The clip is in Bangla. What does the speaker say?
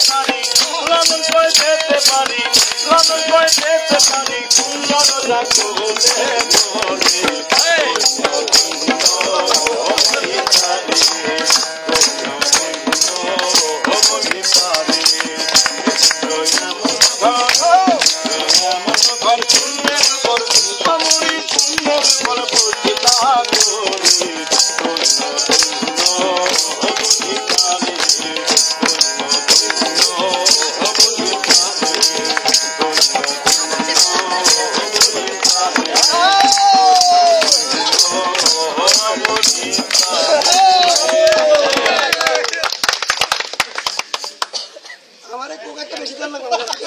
জানি লন্ডন কই যেতে পারি লন্ডন কই যেতে পারি কুন্দর রাখুলে Well, हमारे को